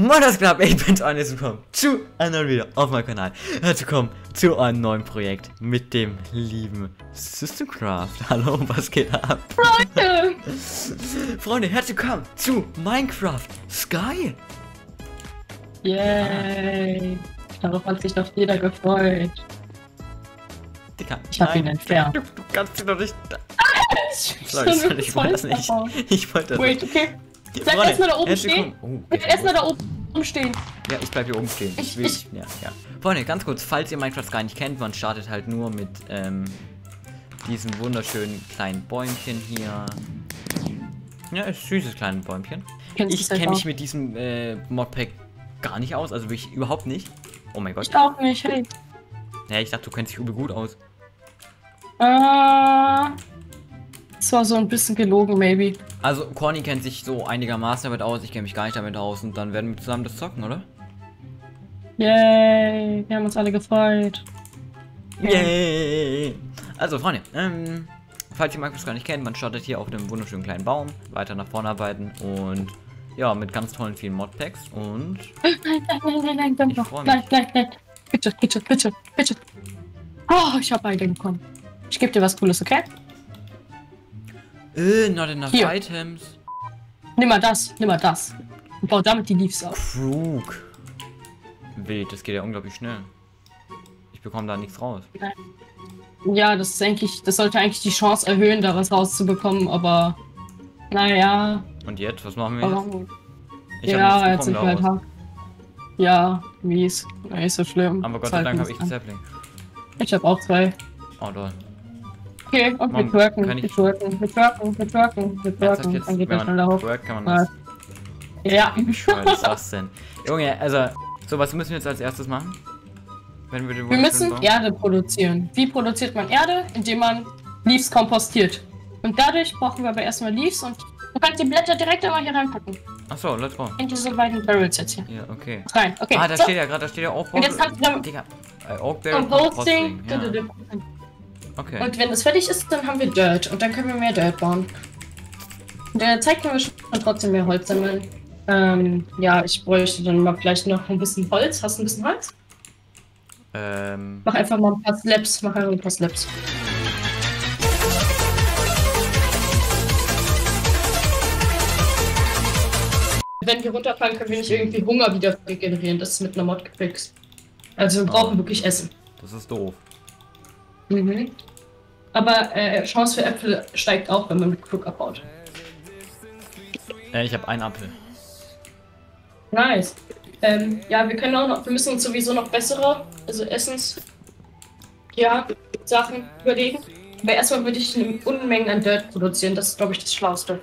Moin, das klappt. Ich bin's, Anis, willkommen zu einem neuen Video auf meinem Kanal. Herzlich willkommen zu einem neuen Projekt mit dem lieben Systemcraft. Hallo, was geht ab? Freunde! Freunde, herzlich willkommen zu Minecraft Sky. Yay! Darauf hat sich doch jeder gefreut. Digga, Ich hab ihn nein, entfernt. Du, du kannst ihn doch nicht... Ich, Sorry, sorry, ich wollte das nicht. Ich wollte das Wait, okay. Bleib erstmal da oben stehen. Oh, Bleib erstmal da oben stehen. Ja, ich bleib hier oben stehen. Ich- will- ich- ja, ja. Freunde, ganz kurz, falls ihr Minecraft gar nicht kennt, man startet halt nur mit ähm, diesen wunderschönen kleinen Bäumchen hier. Ja, ist süßes kleines Bäumchen. Kennst Ich kenne mich mit diesem äh, Modpack gar nicht aus, also wirklich überhaupt nicht. Oh mein Gott. Ich auch nicht, hey. Ja, ich dachte, du kennst dich übel gut aus. Äh. Das war so ein bisschen gelogen, maybe. Also, Corny kennt sich so einigermaßen damit aus, ich kenne mich gar nicht damit aus und dann werden wir zusammen das zocken, oder? Yay! Wir haben uns alle gefreut. Yay! Also, Freunde, ähm, falls ihr Minecraft gar nicht kennt, man startet hier auf einem wunderschönen kleinen Baum, weiter nach vorne arbeiten und ja, mit ganz tollen vielen Modpacks und Nein, nein, nein, nein, nein, nein, Ich freu nein, nein, nein. Bitte, bitte, bitte, bitte. Oh, ich habe beide bekommen. Ich gebe dir was Cooles, okay? Äh, not enough Hier. items. Nimm mal das, nimm mal das. Und bau damit die Leaves auf. Krug. Wild, das geht ja unglaublich schnell. Ich bekomme da nichts raus. Ja, das ist eigentlich, das sollte eigentlich die Chance erhöhen, da was rauszubekommen, aber naja, Und jetzt, was machen wir jetzt? Ich ja, hab jetzt sind wir halt hart. Ja, mies. Nicht so schlimm. Aber Gott Ist sei Dank habe ich einen Sapling. Ich habe auch zwei. Oh, toll. Okay, und wir twerken, wir twerken, wir twerken, wir twerken, wir twerken. jetzt, Dann geht er man schneller hoch. twerkt, kann man das. Ja. Was ist das denn? Junge, also, so was müssen wir jetzt als erstes machen? Wenn wir den Wir müssen Baum- Erde produzieren. Wie produziert man Erde? Indem man Leaves kompostiert. Und dadurch brauchen wir aber erstmal Leaves und du kannst die Blätter direkt einmal hier reinpacken. Achso, let's go. In diese beiden Barrels jetzt hier. Ja, okay. Rein. Okay. ah, da so. steht ja gerade, da steht ja auch Und jetzt kannst du damit Digga. Äh, Oakberry Composting. Ja. Okay. Und wenn das fertig ist, dann haben wir Dirt. Und dann können wir mehr Dirt bauen. Und in der Zeit können wir schon trotzdem mehr Holz sammeln. Ähm, ja, ich bräuchte dann mal vielleicht noch ein bisschen Holz. Hast du ein bisschen Holz? Ähm, Mach einfach mal ein paar Slaps. Mach einfach ein paar Slaps. Wenn wir runterfallen, können wir nicht irgendwie Hunger wieder regenerieren. Das ist mit einer Mod gefixt. Also wir brauchen Oh. wirklich Essen. das ist doof. Mhm. Aber äh, Chance für Äpfel steigt auch, wenn man mit Krug abbaut. Äh, ich habe einen Apfel. Nice. Ähm, ja, wir können auch noch, wir müssen uns sowieso noch bessere, also Essens, ja, Sachen überlegen. Aber erstmal würde ich eine Unmengen an Dirt produzieren. Das ist, glaube ich, das Schlauste.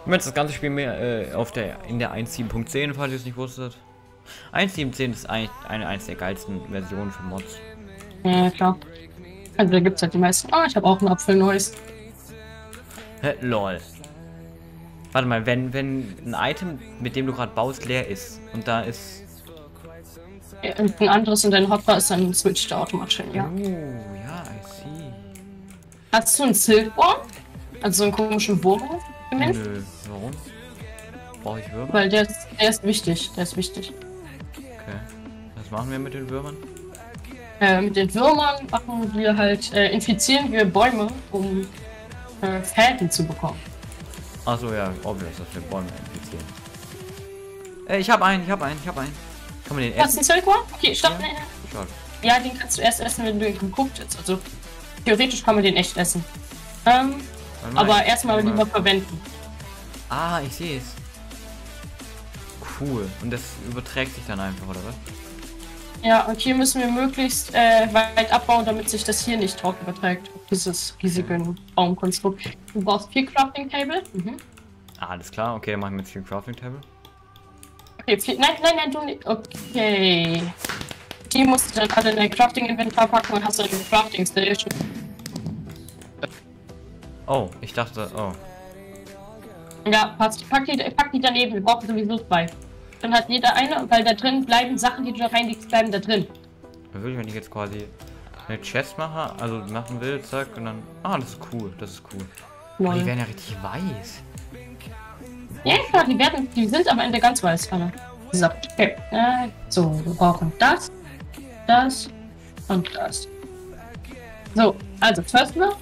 Ich meine, das ganze Spiel mehr äh, auf der in der 1.7.10, falls ihr es nicht wusstet. 1.7.10 ist eigentlich eine eines der geilsten Versionen für Mods. Ja, klar. Also da gibt es halt die meisten. Ah, ich habe auch einen Apfel neues. Hä, lol. Warte mal, wenn, wenn ein Item, mit dem du gerade baust, leer ist und da ist. Ja, und ein anderes in deinem Hopper ist dann switcht er automatisch hin, ja. Oh, ja, I see. Hast du einen Silkworm? Also so einen komischen Wurm gemennt? Nö, warum? Brauche ich Würmer? Weil der ist, der ist wichtig, der ist wichtig. Okay. Was machen wir mit den Würmern? Äh, mit den Würmern machen wir halt, äh, infizieren wir Bäume, um äh, Fäden zu bekommen. Achso, ja, obvious, dass wir Bäume infizieren. Äh, ich hab einen, ich hab einen, ich hab einen. Kann man den Hast du essen? einen Silkworm? Okay, stopp. Ja. nein. Ja, den kannst du erst essen, wenn du ihn geguckt hast. Also theoretisch kann man den echt essen. Ähm, mal, aber erstmal lieber mal. verwenden. Ah, ich sehe es. Cool. Und das überträgt sich dann einfach, oder was? Ja, und hier müssen wir möglichst äh, weit abbauen, damit sich das hier nicht drauf überträgt. Dieses riesige Baumkonstrukt. Du brauchst vier Crafting Table. Mhm. Ah, alles klar. Okay, machen wir jetzt ein Crafting Table. Okay, vier, nein, nein, nein, du nicht. Okay. Die musst du dann alle in dein Crafting Inventar packen und hast dann eine Crafting Station. Oh, ich dachte, oh. Ja, passt. Pack die, pack die daneben, wir brauchen sowieso zwei. Dann hat jeder eine, weil da drin bleiben Sachen, die du da reinlegst, bleiben da drin. Was will ich, wenn ich jetzt quasi eine Chest mache, also machen will, zack, und dann. Ah, das ist cool, das ist cool. Oh, die werden ja richtig weiß. Ja, klar, die werden, die sind am Ende ganz weiß, Anna. So, okay. Äh, so, wir brauchen das, das und das. So, also first mal,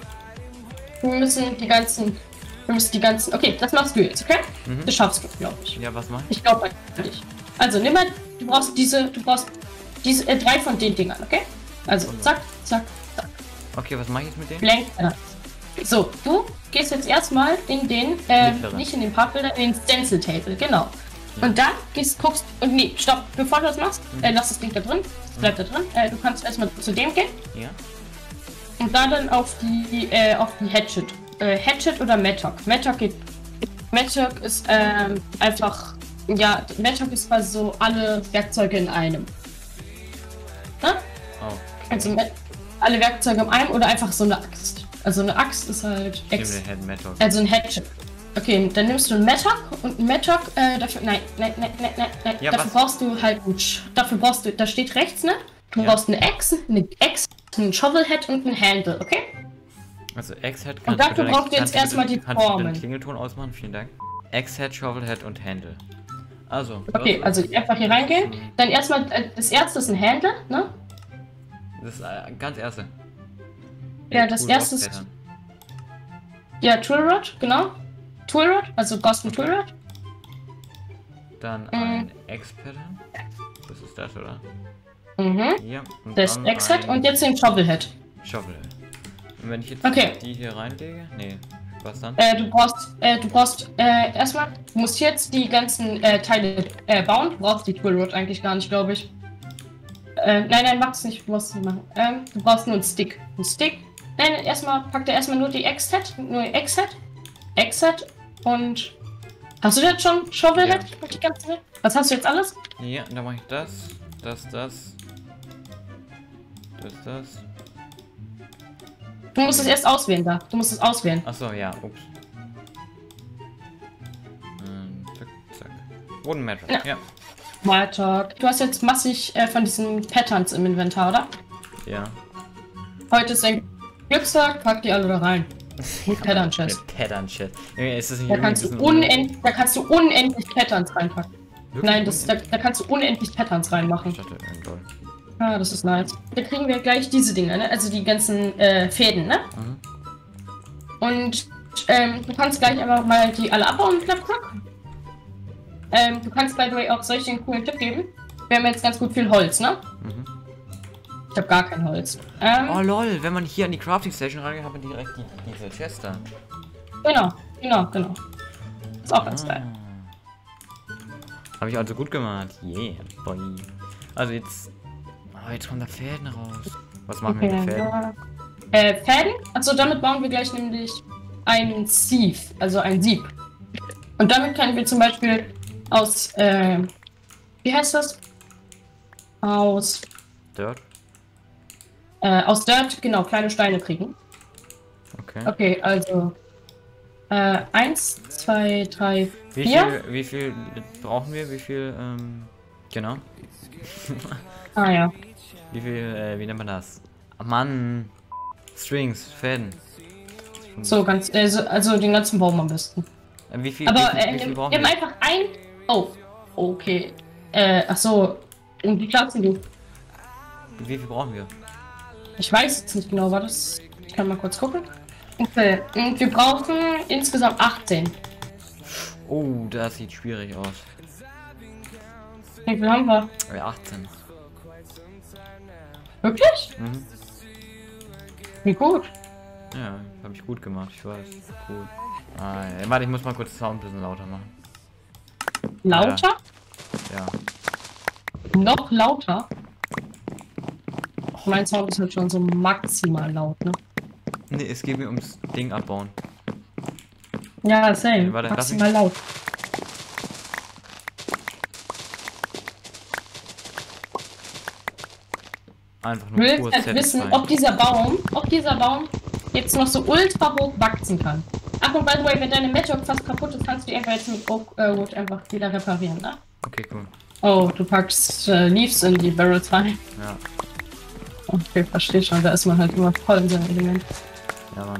wir müssen die ganzen, wir müssen die ganzen, okay, das machst du jetzt, okay? Mhm. Das schaffst du, glaube ich. Ja, was mach ich? Ich glaube nicht. Also nimm mal, du brauchst diese, du brauchst diese, äh, drei von den Dingern, okay? Also, zack, zack, zack. Okay, was mache ich jetzt mit dem? Blank. So, du gehst jetzt erstmal in den, äh, nicht in den Partbilder, in den Stencil Table, genau. Und dann gehst, guckst, und nee, stopp, bevor du das machst, äh, lass das Ding da drin, das bleibt da drin. Äh, du kannst erstmal zu dem gehen Ja. und da dann auf die, äh, auf die Hatchet. Äh, Hatchet oder Mattock. Mattock geht. Mattock ist ähm, einfach, ja, Mattock ist quasi so alle Werkzeuge in einem. Ne? Oh. Also alle Werkzeuge in einem oder einfach so eine Axt. Also eine Axt ist halt ex Metal. also ein Hatchet. Okay, dann nimmst du einen Mattock und ein Mattock, äh, dafür, nein, nein, nein, nein, nein, nein. Ja, dafür was? brauchst du halt, dafür brauchst du, da steht rechts, ne? Du Ja. brauchst eine Axt, eine Axt, einen Shovelhead und ein Handle, okay? Also X-Head Und dafür braucht ihr jetzt erstmal die Kannst du Formen. den Klingelton ausmachen? Vielen Dank. X-Head, Shovelhead und Handle. Also. Okay, also einfach hier reingehen. Dann erstmal, äh, das erste ist ein Handle, ne? Das ist äh, ganz erste. Ja, das Tool erste ist-. Ja, Toolrod, genau. Toolrod, also Ghost und Toolrod. Dann Mhm. ein X-Pattern. Das ist das, oder? Mhm. Ja. Das ein und jetzt den Shovelhead. Shovelhead. Und wenn ich jetzt Okay. die hier reinlege? Nee. Was dann? Äh, du brauchst, äh, du brauchst, äh, erstmal, du musst jetzt die ganzen äh, Teile äh, bauen. Du brauchst die Toolrod eigentlich gar nicht, glaube ich. Äh, nein, nein, mach's nicht, du musst nicht machen. Ähm, du brauchst nur einen Stick. Ein Stick. Nein, erstmal, pack dir erstmal nur die X-Head, nur die X-Head. X-Head und. Hast du jetzt schon Shovelhead? Die ganze Was hast du jetzt alles? Ja, dann mache ich das, das, das. Das, das. Du musst es erst auswählen da. Du musst es auswählen. Achso, ja, ups. Ähm, zack, zack. Wooden Mattress, Ja. ja. Maltalk. Du hast jetzt massig äh, von diesen Patterns im Inventar, oder? Ja. Heute ist ein Glückstag, pack die alle da rein. Mit Pattern Chest. Mit Pattern Chest. Ist das nicht Da kannst, du unend, da kannst du unendlich Patterns reinpacken. Wirklich Nein, das, da, da kannst du unendlich Patterns reinmachen. Ich dachte. Ah, das ist nice. Da kriegen wir gleich diese Dinger, ne? Also die ganzen äh, Fäden, ne? Mhm. Und ähm, du kannst gleich einfach mal die alle abbauen, knapp, knapp. Ähm, du kannst by the way auch solch einen coolen Tipp geben. Wir haben jetzt ganz gut viel Holz, ne? Mhm. Ich habe gar kein Holz. Ähm, Oh lol, wenn man hier an die Crafting Station reingeht, hat man direkt die, diese Chester. genau, genau, genau. Ist auch ganz geil. Habe ich also gut gemacht. Yeah, boy. Also jetzt. Oh, jetzt kommen da Fäden raus. Was machen wir mit Okay, Fäden? ja. Äh, Fäden? Achso, damit bauen wir gleich nämlich ein Sieve, also ein Sieb. Und damit können wir zum Beispiel aus, äh, wie heißt das? Aus, Dirt? äh, aus Dirt, genau, kleine Steine kriegen. Okay. Okay, also, äh, eins, zwei, drei, Wie vier. viel, wie viel brauchen wir? Wie viel, ähm, genau. Ah ja. Wie viel, äh, wie nennt man das? Ah, Mann. Strings, Fäden. So, ganz, äh, so, also den ganzen Baum am besten. Äh, Wie viel, Aber wie viel, äh, wie viel nimm, nimm einfach ein. Oh, okay. Äh, ach so. Und wie klarst du? Wie viel brauchen wir? Ich weiß jetzt nicht genau, war das. Ich kann mal kurz gucken. Okay. Und wir brauchen insgesamt 18. Oh, das sieht schwierig aus. Wie viel haben wir? Äh, 18. Wirklich? Mhm. Wie gut. Ja, habe ich gut gemacht, ich weiß. Gut. Ah, ja. Warte, ich muss mal kurz den Sound ein bisschen lauter machen. Lauter? Ja. Noch lauter? Mein Sound ist halt schon so maximal laut, ne? Nee, es geht mir ums Ding abbauen. Ja, same. Warte, maximal laut. Einfach nur willst halt wissen, ob dieser Baum, ob dieser Baum jetzt noch so ultra hoch wachsen kann. Ach und by the way, wenn deine Matchbox fast kaputt ist, kannst du die einfach jetzt mit Oak äh, einfach wieder reparieren, ne? Okay, cool. Oh, du packst äh, Leaves in die Barrels rein. Ja, Okay, verstehe schon, da ist man halt immer voll in seinem Element. ja, Mann.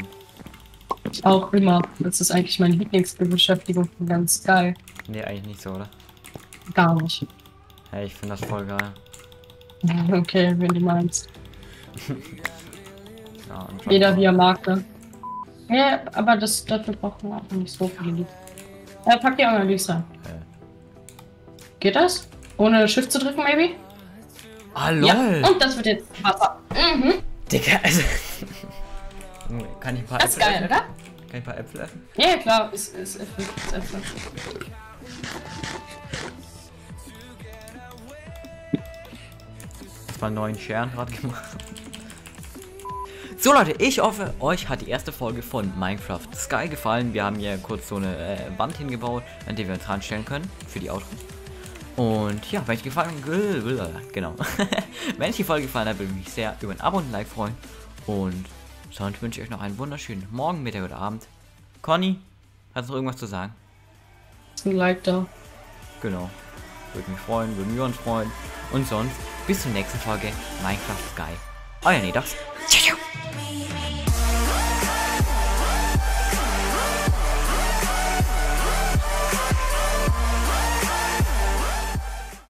Ich auch immer. Das ist eigentlich meine Lieblingsbeschäftigung. Ganz geil. Nee, eigentlich nicht so, oder? Gar nicht. Hey, ich finde das voll geil. Okay, wenn du meinst. Ja, Jeder wie er mag, ne? Ja, aber das, dafür braucht man auch nicht so viel. Äh, pack die Analyse. Äh. Geht das? Ohne Shift zu drücken, maybe? Ah, lol. Ja, und das wird jetzt Wasser. Mhm. Digga, also. Kann ich ein paar Das ist Äpfel geil, essen? oder? Kann ich ein paar Äpfel essen? Ja, klar, ist, ist, ist, ist Äpfel. War neuen Scheren gerade gemacht. So Leute, ich hoffe, euch hat die erste Folge von Minecraft Sky gefallen. Wir haben hier kurz so eine äh, Wand hingebaut, an der wir uns ranstellen können für die Autos. Und ja, wenn euch gefallen genau. wenn euch die Folge gefallen hat, würde ich mich sehr über ein Abo und ein Like freuen. Und sonst wünsche ich euch noch einen wunderschönen Morgen, Mittag oder Abend. Conny, hast du noch irgendwas zu sagen? Ist ein Like da. Genau. Würde mich freuen, würden wir uns freuen. Und sonst, bis zur nächsten Folge Minecraft Sky. Euer Nedox. Ciao.